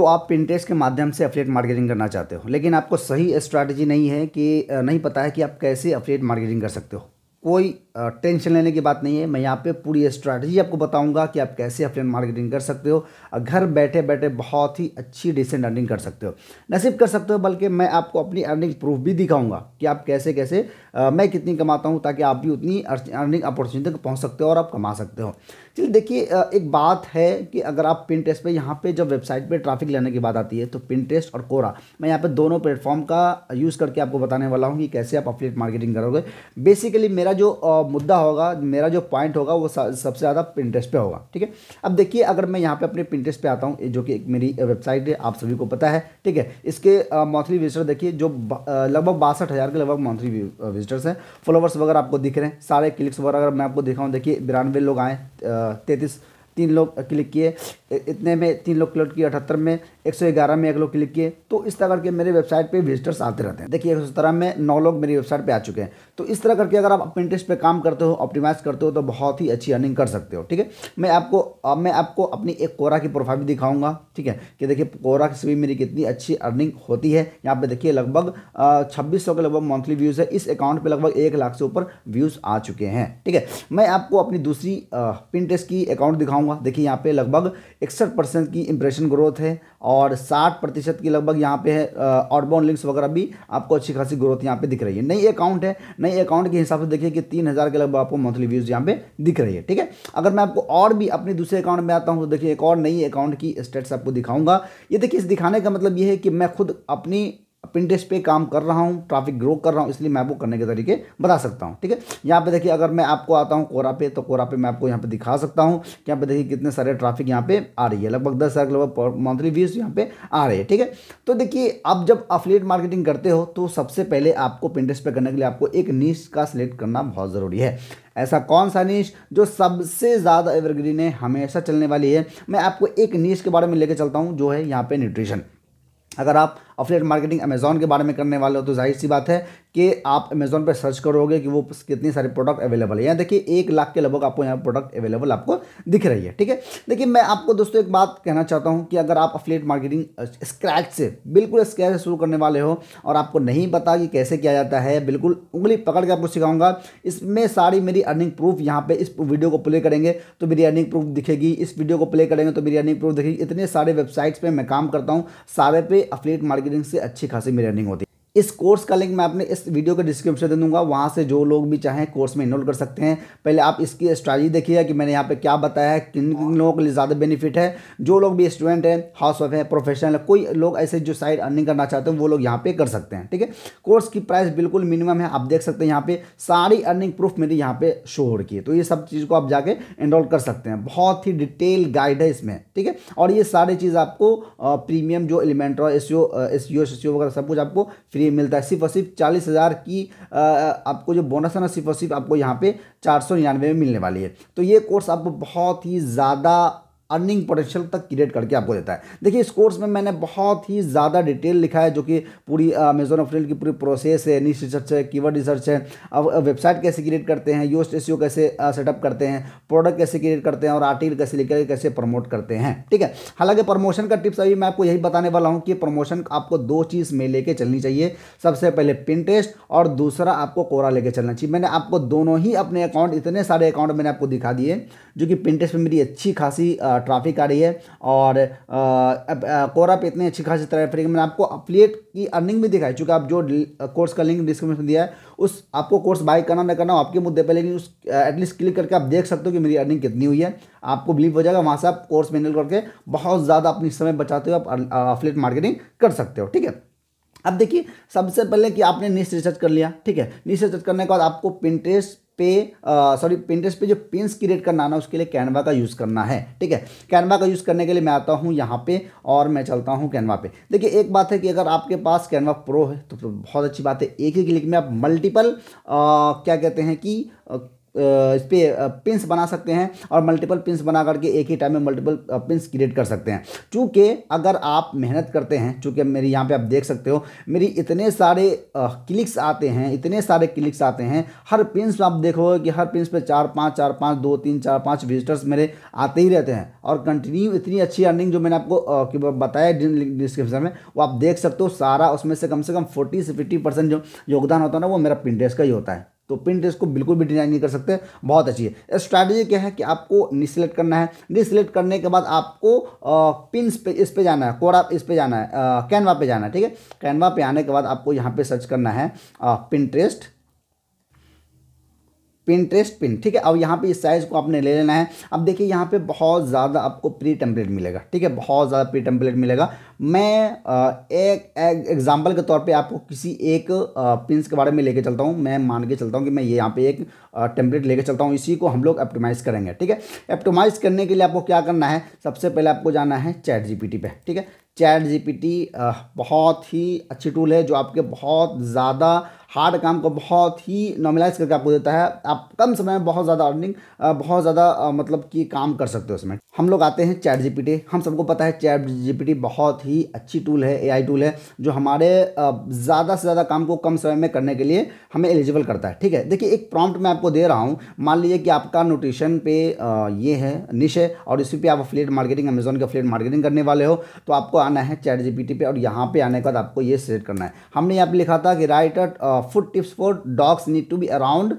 तो आप पिंटेस्ट के माध्यम से अफिलेट मार्केटिंग करना चाहते हो, लेकिन आपको सही स्ट्रैटेजी नहीं है कि नहीं पता है कि आप कैसे अफिलेट मार्केटिंग कर सकते हो। कोई टेंशन लेने की बात नहीं है। मैं यहाँ पे पूरी स्ट्रैटेजी आपको बताऊँगा कि आप कैसे अपने मार्केटिंग कर सकते हो। घर बैठे बैठे बहुत ही अच्छी डिसेंट अर्निंग कर सकते हो। न सिर्फ़ कर सकते हो बल्कि मैं आपको अपनी अर्निंग प्रूफ भी दिखाऊँगा कि आप कैसे कैसे आ, मैं कितनी कमाता हूँ ताकि आप भी उतनी अर्निंग अपॉर्चुनिटी तक पहुँच सकते हो और आप कमा सकते हो। चलिए देखिए एक बात है कि अगर आप पिन टेस्ट पर यहाँ पर जब वेबसाइट पर ट्राफिक लेने की बात आती है तो पिन टेस्ट और कोरा मैं यहाँ पर दोनों प्लेटफॉर्म का यूज़ करके आपको बताने वाला हूँ कि कैसे आप अपलेट मार्केटिंग करोगे। बेसिकली मेरा जो मुद्दा होगा, मेरा जो पॉइंट होगा, वो सबसे ज़्यादा पिंटरेस्ट पे होगा, ठीक है? अब देखिए, अगर मैं यहाँ पे अपने पिंटरेस्ट पे आता हूँ जो कि एक मेरी वेबसाइट है, आप सभी को पता है, ठीक है? इसके मंथली विजिटर देखिए, जो लगभग बासठ के लगभग मंथली विजिटर्स हैं। फॉलोवर्स वगैरह आपको दिख रहे हैं, सारे क्लिक्स वगैरह, अगर मैं आपको दिखाऊँ, देखिए, बिरानवे लोग आए तैंतीस, तीन लोग क्लिक किए इतने में तीन लोग क्लिक किए, अठहत्तर में, एक सौ ग्यारह में एक लोग क्लिक किए तो इस तरह के मेरे वेबसाइट पे विजिटर्स आते रहते हैं। देखिए एक सौ सत्रह में नौ लोग मेरी वेबसाइट पे आ चुके हैं। तो इस तरह करके अगर आप इंटरेस्ट पे काम करते हो ऑप्टिमाइज करते हो तो बहुत ही अच्छी अर्निंग कर सकते हो, ठीक है? मैं आपको मैं आपको अपनी एक कोरा की प्रोफ़ाइल भी दिखाऊँगा, ठीक है? कि देखिए, कोरा से भी मेरी कितनी अच्छी अर्निंग होती है। यहाँ पे देखिए, लगभग छब्बीस के लगभग मंथली व्यूज़ है। इस अकाउंट पर लगभग एक लाख से ऊपर व्यूज़ आ चुके हैं, ठीक है? मैं आपको अपनी दूसरी पिंटेस्ट की अकाउंट दिखाऊँगा। देखिए, यहाँ पे लगभग इकसठ की इंप्रेशन ग्रोथ है। और साठ प्रतिशत की लगभग यहाँ पे है आउटबाउंड लिंक्स वगैरह भी आपको अच्छी खासी ग्रोथ यहाँ पे दिख रही है। नई अकाउंट है, नई अकाउंट के हिसाब से देखिए कि तीन हज़ार के लगभग आपको मंथली व्यूज़ यहाँ पे दिख रही है, ठीक है? अगर मैं आपको और भी अपने दूसरे अकाउंट में आता हूँ तो देखिए एक और नई अकाउंट की स्टेट्स आपको दिखाऊँगा। ये देखिए, इस दिखाने का मतलब ये है कि मैं खुद अपनी पिंटेस्ट पे काम कर रहा हूँ ट्रैफ़िक ग्रो कर रहा हूँ, इसलिए मैं आपको करने के तरीके बता सकता हूँ, ठीक है? यहाँ पे देखिए, अगर मैं आपको आता हूँ कोरा पे तो कोरा पे मैं आपको यहाँ पे दिखा सकता हूँ कि यहाँ पे देखिए कितने सारे ट्रैफ़िक यहाँ पे आ रही है। लगभग दस हज़ार लगभग मंथली व्यूज़ यहाँ पे आ रहे हैं, ठीक है? तो देखिए आप जब अफलेट मार्केटिंग करते हो तो सबसे पहले आपको पिंटेस्ट पे करने के लिए आपको एक नीच का सिलेक्ट करना बहुत ज़रूरी है। ऐसा कौन सा नीच जो सबसे ज़्यादा एवरग्रीन है, हमेशा चलने वाली है? मैं आपको एक नीच के बारे में लेकर चलता हूँ, जो है यहाँ पे न्यूट्रिशन अगर आप अफलेट मार्केटिंग अमेजोन के बारे में करने वाले हो तो ज़ाहिर सी बात है कि आप अमेजोन पर सर्च करोगे कि वो कितनी सारे प्रोडक्ट अवेलेबल है। यहाँ देखिए, एक लाख के लगभग आपको यहाँ प्रोडक्ट अवेलेबल आपको दिख रही है, ठीक है? देखिए, मैं आपको दोस्तों एक बात कहना चाहता हूँ कि अगर आप अफलेट मार्केटिंग स्क्रैच से, बिल्कुल स्क्रैच से शुरू करने वाले हो और आपको नहीं पता कि कैसे किया जाता है, बिल्कुल उंगली पकड़ के आपको सिखाऊँगा। इसमें सारी मेरी अर्निंग प्रूफ यहाँ पे इस वीडियो को प्ले करेंगे तो मेरी अर्निंग प्रूफ दिखेगी। इस वीडियो को प्ले करेंगे तो मेरी अर्निंग प्रूफ दिखेगी। इतने सारे वेबसाइट्स पर मैं काम करता हूँ, सारे पे अफलेट मार्केटिंग से अच्छी खासी मेरी रनिंग होती है। इस कोर्स का लिंक मैं अपने इस वीडियो के डिस्क्रिप्शन दे दूँगा, वहाँ से जो लोग भी चाहें कोर्स में इनरोल कर सकते हैं। पहले आप इसकी स्ट्रैटी देखिएगा कि मैंने यहाँ पे क्या बताया है, किन किन लोगों के लिए ज़्यादा बेनिफिट है, जो लोग भी स्टूडेंट हैं हाउस वाइफ है प्रोफेशनल है, कोई लोग ऐसे जो साइड अर्निंग करना चाहते हैं, वो लोग यहाँ पे कर सकते हैं, ठीक है? कोर्स की प्राइस बिल्कुल मिनिमम है, आप देख सकते हैं यहाँ पे सारी अर्निंग प्रूफ मेरी यहाँ पे शो हो है। तो ये सब चीज़ को आप जाके इनरोल कर सकते हैं। बहुत ही डिटेल गाइड है इसमें, ठीक है? और ये सारी चीज़ आपको प्रीमियम जो एलिमेंट और एस एस वगैरह सब कुछ आपको फ्री मिलता है। सिर्फ़ और सिर्फ़ चालीस हज़ार की आपको जो बोनस है ना, सिर्फ़ और सिर्फ़ आपको यहाँ पे चार सौ निन्यानवे में मिलने वाली है। तो ये कोर्स आपको बहुत ही ज़्यादा अर्निंग पोटेंशियल तक क्रिएट करके आपको देता है। देखिए, इस कोर्स में मैंने बहुत ही ज़्यादा डिटेल लिखा है, जो कि पूरी अमेजोन ऑफ़ की पूरी प्रोसेस है नीच रिसर्च है कीवर्ड रिसर्च है, अब वेबसाइट कैसे क्रिएट करते हैं यूएस एस कैसे सेटअप करते हैं प्रोडक्ट कैसे क्रिएट करते हैं और आर्टिकल कैसे लिख कैसे प्रमोट करते हैं, ठीक है? हालाँकि प्रमोशन का टिप्स अभी मैं आपको यही बताने वाला हूँ कि प्रमोशन आपको दो चीज़ में लेके चलनी चाहिए। सबसे पहले पिन टेस्ट और दूसरा आपको कोरा लेके चलना चाहिए। मैंने आपको दोनों ही अपने अकाउंट इतने सारे अकाउंट मैंने आपको दिखा दिए, जो कि पिन टेस्ट में मेरी अच्छी खासी ट्रैफ़िक आ रही है और कोरा पे इतनी अच्छी खासी ट्रैफ़िक मैंने आपको अपलेट की अर्निंग भी दिखाई, चूँकि आप जो कोर्स का लिंक डिस्क्रिप्शन दिया है, उस, आपको कोर्स बाय करना, ना करना आपके मुद्दे पर लेकिन उस एटलीस्ट क्लिक करके आप देख सकते हो कि मेरी अर्निंग कितनी हुई है। आपको बिलीव हो जाएगा, वहाँ से आप कोर्स मेनल करके बहुत ज़्यादा अपनी समय बचाते हो आप अफिलेट मार्केटिंग कर सकते हो, ठीक है? अब देखिए, सबसे पहले कि आपने निश रिसर्च कर लिया, ठीक है? निश रिसर्च करने के बाद आपको पिंट्रेस्ट पे सॉरी पिंटरेस्ट पे जो पिंस क्रिएट करना आना उसके लिए कैनवा का यूज़ करना है ठीक है? कैनवा का यूज़ करने के लिए मैं आता हूँ यहाँ पे और मैं चलता हूँ कैनवा पे। देखिए एक बात है कि अगर आपके पास कैनवा प्रो है तो, तो बहुत अच्छी बात है एक ही क्लिक में आप मल्टीपल क्या कहते हैं कि इस पर पिंस बना सकते हैं और मल्टीपल पिंस बना करके एक ही टाइम में मल्टीपल पिंस क्रिएट कर सकते हैं। चूँकि अगर आप मेहनत करते हैं, चूँकि मेरी यहाँ पे आप देख सकते हो, मेरी इतने सारे क्लिक्स आते हैं, इतने सारे क्लिक्स आते हैं, हर पिंस आप देखोगे कि हर पिंस पे चार पाँच चार पाँच, दो तीन, चार पाँच विजिटर्स मेरे आते ही रहते हैं। और कंटिन्यू इतनी अच्छी अर्निंग जो मैंने आपको बताया डिस्क्रिप्शन में, वो आप देख सकते हो, सारा उसमें से कम से कम फोर्टी से फिफ्टी परसेंट जो योगदान होता है ना, वो मेरा पिंटेस का ही होता है। तो पिन को बिल्कुल भी डिज़ाइन नहीं कर सकते। बहुत अच्छी है। स्ट्रैटेजी क्या है कि आपको निसलेक्ट करना है। निसलेक्ट करने के बाद आपको पिन पे, इस पे जाना है। कोरा इस पे जाना है। कैनवा पे जाना है, ठीक है? कैनवा पे आने के बाद आपको यहाँ पे सर्च करना है पिन पिंट्रेस्ट पिन ठीक है? अब यहाँ पे इस साइज़ को आपने ले लेना है। अब देखिए, यहाँ पे बहुत ज़्यादा आपको प्री टेम्पलेट मिलेगा, ठीक है? बहुत ज़्यादा प्री टेम्पलेट मिलेगा। मैं एक एग्जांपल के तौर पे आपको किसी एक पिंस के बारे में लेके चलता हूँ। मैं मान के चलता हूँ कि मैं ये यहाँ पे एक टेम्पलेट लेके चलता हूँ। इसी को हम लोग एप्टोमाइज़ करेंगे, ठीक है? एप्टोमाइज़ करने के लिए आपको क्या करना है? सबसे पहले आपको जाना है चैट जी पे, ठीक है? चैट जीपीटी बहुत ही अच्छी टूल है जो आपके बहुत ज़्यादा हार्ड काम को बहुत ही नॉर्मलाइज करके आपको देता है। आप कम समय में बहुत ज़्यादा अर्निंग बहुत ज़्यादा मतलब कि काम कर सकते हो उसमें। हम लोग आते हैं चैट जीपीटी। हम सबको पता है चैट जीपीटी बहुत ही अच्छी टूल है एआई टूल है, जो हमारे ज़्यादा से ज़्यादा काम को कम समय में करने के लिए हमें एलिजिबल करता है, ठीक है? देखिए, एक प्रॉम्प्ट मैं आपको दे रहा हूँ। मान लीजिए कि आपका न्यूट्रिशन पे ये है निश है, और इसी पे आप फ्लेट मार्केटिंग अमेजोन का फ्लेट मार्केटिंग करने वाले हो तो आपको आना है चैट जीपीटी पे, और यहाँ पर आने के बाद आपको ये सेलेक्ट करना है। हमने यहाँ पे लिखा था कि right food tips for dogs need to be around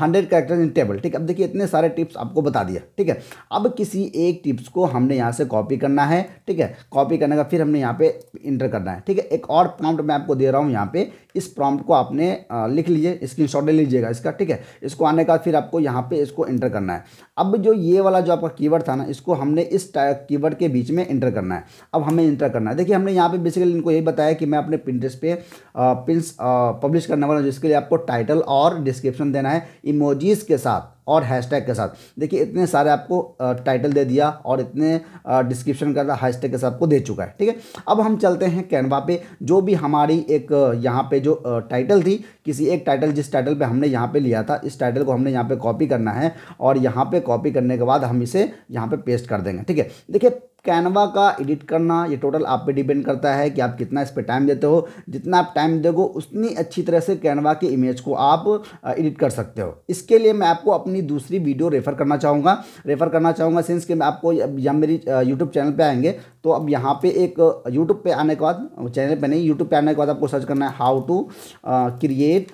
hundred character in table ठीक है? अब देखिए, इतने सारे टिप्स आपको बता दिया, ठीक है? अब किसी एक टिप्स को हमने यहाँ से कॉपी करना है, ठीक है? कॉपी करने का फिर हमने यहाँ पे इंटर करना है, ठीक है? एक और प्रॉम्प्ट मैं आपको दे रहा हूँ यहाँ पे इस प्रॉम्प्ट को आपने लिख लीजिए स्क्रीन ले लीजिएगा इसका, ठीक है? इसको आने का फिर आपको यहाँ पे इसको इंटर करना है। अब जो ये वाला जो आपका कीवर्ड था ना, इसको हमने इस कीवर्ड के बीच में इंटर करना है। अब हमें इंटर करना है। देखिए, हमने यहाँ पे बेसिकली इनको यही बताया कि मैं अपने प्रिंटर्स पे पिंस पब्लिश करने वाला हूँ, जिसके लिए आपको टाइटल और डिस्क्रिप्शन देना है इमोजीज के साथ और हैशटैग के साथ। देखिए, इतने सारे आपको टाइटल दे दिया और इतने डिस्क्रिप्शन का हैशटैग के साथ आपको दे चुका है, ठीक है? अब हम चलते हैं कैनवा पे। जो भी हमारी एक यहाँ पे जो टाइटल थी, किसी एक टाइटल जिस टाइटल पे हमने यहाँ पे लिया था, इस टाइटल को हमने यहाँ पे कॉपी करना है और यहाँ पे कॉपी करने के बाद हम इसे यहाँ पे पेस्ट कर देंगे, ठीक है? देखिए कैनवा का एडिट करना, ये टोटल आप पे डिपेंड करता है कि आप कितना इस पर टाइम देते हो। जितना आप टाइम दोगे उतनी अच्छी तरह से कैनवा के इमेज को आप एडिट कर सकते हो। इसके लिए मैं आपको अपनी दूसरी वीडियो रेफ़र करना चाहूँगा। रेफ़र करना चाहूँगा सिंस कि मैं आपको या मेरी यूट्यूब चैनल पर आएँगे तो अब यहाँ पे एक यूट्यूब पे आने के बाद चैनल पे नहीं यूट्यूब पे आने के बाद आपको सर्च करना है how to create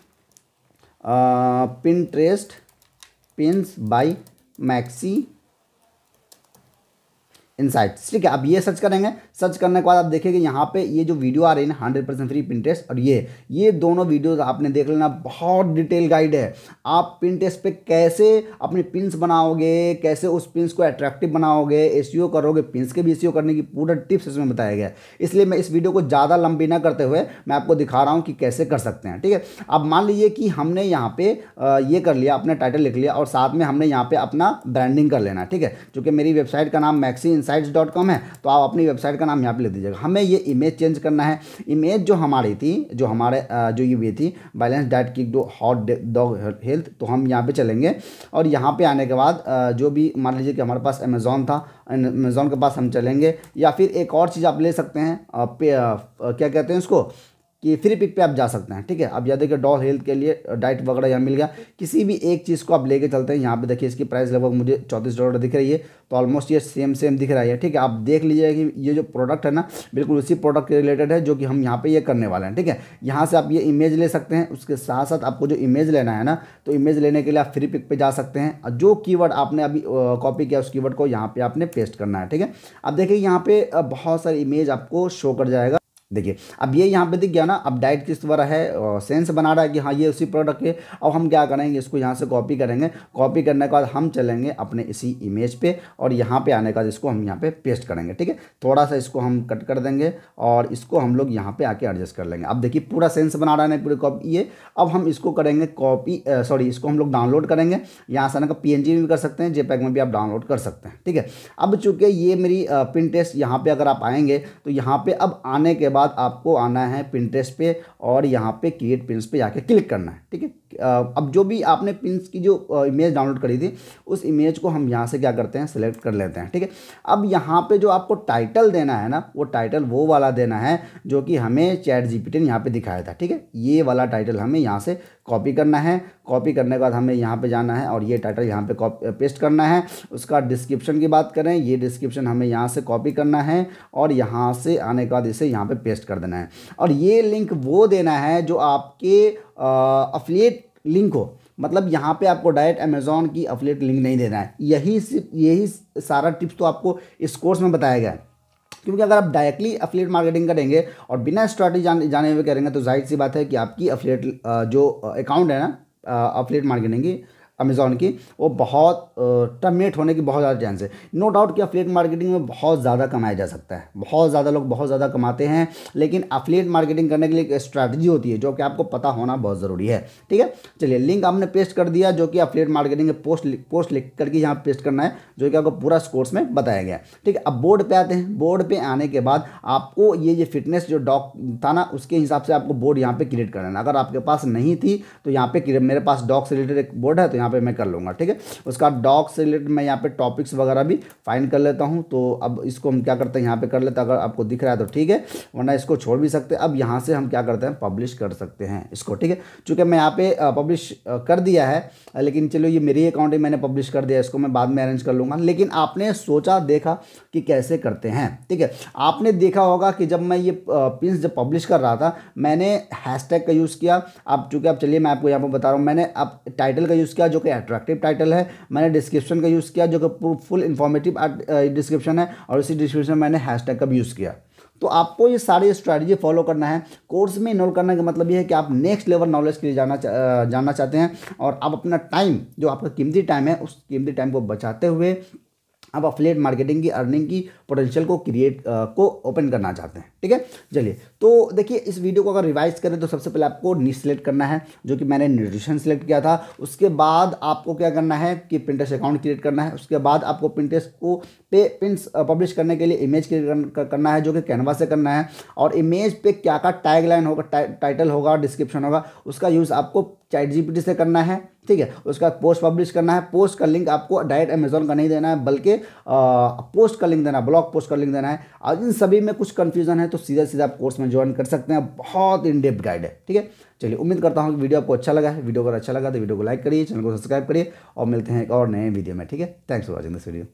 Pinterest pins by maxi insights ठीक है अब ये सर्च करेंगे, सर्च करने के बाद आप देखेंगे यहाँ पे ये जो वीडियो आ रही है ना हंड्रेड परसेंट फ्री पिंटेस्ट और ये ये दोनों वीडियोस आपने देख लेना, बहुत डिटेल गाइड है। आप पिंटेस्ट पे कैसे अपने पिंस बनाओगे, कैसे उस पिंस को अट्रैक्टिव बनाओगे एस e करोगे पिंस के भी एस e करने की पूरा टिप्स इसमें बताया गया इसलिए मैं इस वीडियो को ज़्यादा लंबी ना करते हुए मैं आपको दिखा रहा हूँ कि कैसे कर सकते हैं, ठीक है? अब मान लीजिए कि हमने यहाँ पे ये कर लिया, अपना टाइटल लिख लिया और साथ में हमने यहाँ पे अपना ब्रांडिंग कर लेना, ठीक है? चूँकि मेरी वेबसाइट का नाम मैक्सी डॉट कॉम है तो आप अपनी वेबसाइट का नाम यहाँ पे ले दीजिएगा। हमें ये इमेज चेंज करना है। इमेज जो हमारी थी, जो हमारे जो ये थी बैलेंस डाइट की दो हॉट डॉग हेल्थ तो हम यहाँ पे चलेंगे। और यहाँ पे आने के बाद जो भी मान लीजिए कि हमारे पास अमेज़ोन था अमेज़ोन के पास हम चलेंगे। या फिर एक और चीज़ आप ले सकते हैं क्या कहते हैं उसको? कि फ्री पिक पे आप जा सकते हैं, ठीक है? अब यह देखिए डॉल हेल्थ के लिए डाइट वगैरह यहाँ मिल गया। किसी भी एक चीज़ को आप लेके चलते हैं, यहाँ पे देखिए, इसकी प्राइस लगभग मुझे चौंतीस डॉलर दिख रही है। तो ऑलमोस्ट ये सेम सेम दिख रहा है, ठीक है? आप देख लीजिए कि ये जो प्रोडक्ट है ना, बिल्कुल उसी प्रोडक्ट के रिलेटेड है, जो कि हम यहाँ पर ये करने वाले हैं, ठीक है? यहाँ से आप ये इमेज ले सकते हैं, उसके साथ साथ आपको जो इमेज लेना है ना तो इमेज लेने के लिए आप फ्री पिक पर जा सकते हैं। जो की आपने अभी कॉपी किया, उस की को यहाँ पर आपने पेस्ट करना है, ठीक है? अब देखिए, यहाँ पे बहुत सारी इमेज आपको शो कर जाएगा। देखिए, अब ये यहाँ पे दिख गया ना, अब डाइट किस तरह है सेंस बना रहा है कि हाँ ये उसी प्रोडक्ट है, अब हम क्या करेंगे, इसको यहाँ से कॉपी करेंगे कॉपी करने के बाद हम चलेंगे अपने इसी इमेज पे और यहाँ पे आने के बाद इसको हम यहाँ पे पेस्ट करेंगे, ठीक है? थोड़ा सा इसको हम कट कर देंगे और इसको हम लोग यहाँ पे आके एडजस्ट कर लेंगे। अब देखिए, पूरा सेंस बना रहा है पूरी कॉपी ये, अब हम इसको करेंगे कॉपी सॉरी इसको हम लोग डाउनलोड करेंगे, यहाँ से आने का पी में भी कर सकते हैं जेपैक में भी आप डाउनलोड कर सकते हैं, ठीक है? अब चूँकि ये मेरी पिन टेस्ट यहाँ पर अगर आप आएँगे तो यहाँ पर अब आने के बाद आपको आना है पिंट्रेस पे और यहाँ पे क्रिएट पिंस पे जाके क्लिक करना है, ठीक है? अब जो भी आपने पिंस की जो इमेज डाउनलोड करी थी, उस इमेज को हम यहाँ से क्या करते हैं सेलेक्ट कर लेते हैं, ठीक है? अब यहाँ पे जो आपको टाइटल देना है ना, वो टाइटल वो वाला देना है, जो कि हमें चैट जी पी ने यहाँ पर दिखाया था, ठीक है? ये वाला टाइटल हमें यहाँ से कॉपी करना है कॉपी करने के बाद हमें यहाँ पे जाना है और ये टाइटल यहाँ पे पेस्ट करना है, उसका डिस्क्रिप्शन की बात करें, ये डिस्क्रिप्शन हमें यहाँ से कॉपी करना है और यहाँ से आने के बाद इसे यहाँ पे पेस्ट कर देना है। और ये लिंक वो देना है जो आपके अफिलिएट लिंक हो। मतलब यहाँ पे आपको डायरेक्ट अमेजोन की अफिलिएट लिंक नहीं देना है। यही सिर्फ़, यही सारा टिप्स तो आपको इस कोर्स में बताया गया है। क्योंकि अगर आप डायरेक्टली अफिलेट मार्केटिंग करेंगे और बिना स्ट्रैटेजी जाने जाने हुए करेंगे तो ज़ाहिर सी बात है कि आपकी अफिलेट जो अकाउंट है ना अफिलेट मार्केटिंग की अमेज़ॉन की, वो बहुत टर्मिनेट होने की बहुत ज़्यादा चांस है। नो डाउट कि अफिलेट मार्केटिंग में बहुत ज़्यादा कमाया जा सकता है। बहुत ज़्यादा लोग बहुत ज़्यादा कमाते हैं, लेकिन अफिलेट मार्केटिंग करने के लिए एक स्ट्रैटेजी होती है, जो कि आपको पता होना बहुत ज़रूरी है। ठीक है? चलिए लिंक आपने पेस्ट कर दिया, जो कि अफिलेट मार्केटिंग के पोस्ट पोस्ट लिख करके यहाँ पेस्ट करना है, जो कि आपको पूरा कोर्स में बताया गया ठीक है? अब बोर्ड पर आते हैं। बोर्ड पर आने के बाद आपको ये जो फिटनेस जो डॉक था ना, उसके हिसाब से आपको बोर्ड यहाँ पर क्रिएट करना है। अगर आपके पास नहीं थी तो यहाँ पे मेरे पास डॉक से रिलेटेड एक बोर्ड है तो यहाँ पे मैं कर लूँगा, ठीक है? उसका डॉग से रिलेटेड मैं यहाँ पे टॉपिक्स वगैरह भी फाइंड कर लेता हूँ तो अब इसको हम क्या करते हैं, यहाँ पे कर लेते हैं, अगर आपको दिख रहा है तो ठीक है, वरना इसको छोड़ भी सकते हैं। अब यहाँ से हम क्या करते हैं पब्लिश कर सकते हैं इसको, ठीक है? चूँकि मैं यहाँ पे पब्लिश कर दिया है, लेकिन चलो ये मेरी अकाउंट है मैंने पब्लिश कर दिया इसको मैं बाद में अरेंज कर लूँगा। लेकिन आपने सोचा, देखा कि कैसे करते हैं, ठीक है? आपने देखा होगा कि जब मैं ये पिंस जब पब्लिश कर रहा था, मैंने हैशटैग का यूज़ किया। अब चूँकि, अब चलिए मैं आपको यहाँ पर बता रहा हूँ, मैंने अब टाइटल का यूज़ किया जो कि अट्रैक्टिव टाइटल है मैंने डिस्क्रिप्शन का यूज़ किया जो कि फुल इन्फॉर्मेटिव डिस्क्रिप्शन है और इसी डिस्क्रिप्शन में मैंने हैशटैग का भी यूज़ किया। तो आपको ये सारी स्ट्रैटेजी फॉलो करना है। कोर्स में इनरोल करने का मतलब ये है कि आप नेक्स्ट लेवल नॉलेज के लिए जाना चा, जानना चाहते हैं और आप अपना टाइम जो आपका कीमती टाइम है उस कीमती टाइम को बचाते हुए आप अफिलेट मार्केटिंग की अर्निंग की पोटेंशियल को क्रिएट को ओपन करना चाहते हैं। ठीक है? चलिए तो देखिए, इस वीडियो को अगर रिवाइज करें तो सबसे पहले आपको नी सेलेक्ट करना है, जो कि मैंने न्यूट्रिशन सेलेक्ट किया था। उसके बाद आपको क्या करना है कि प्रिंटेस्ट अकाउंट क्रिएट करना है। उसके बाद आपको प्रिंटेस्ट को पे पिंस पब्लिश करने के लिए इमेज क्रिएट करना है, जो कि कैनवा से करना है। और इमेज पे क्या क्या टैग लाइन होगा टाइटल होगा डिस्क्रिप्शन होगा, उसका यूज़ आपको चैट जीपीटी से करना है। ठीक है, उसका पोस्ट पब्लिश करना है। पोस्ट का लिंक आपको डायरेक्ट अमेजोन का नहीं देना है, बल्कि पोस्ट का लिंक देना है ब्लॉग पोस्ट का लिंक देना है। और इन सभी में कुछ कन्फ्यूज़न है तो सीधा सीधा आप कोर्स में ज्वाइन कर सकते हैं। बहुत इन डेप्थ गाइड है, ठीक है? चलिए, उम्मीद करता हूँ कि वीडियो आपको अच्छा लगा है। वीडियो अगर अच्छा लगा तो वीडियो को लाइक करिए चैनल को सब्सक्राइब करिए और मिलते हैं एक और नए वीडियो में, ठीक है? Thanks for watching this video